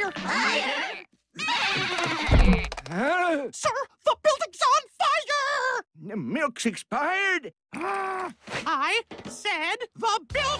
fire! Huh? Sir, the building's on fire! The milk's expired? I said the building